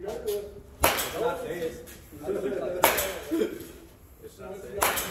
You gotta do it. It's not serious. it's not serious.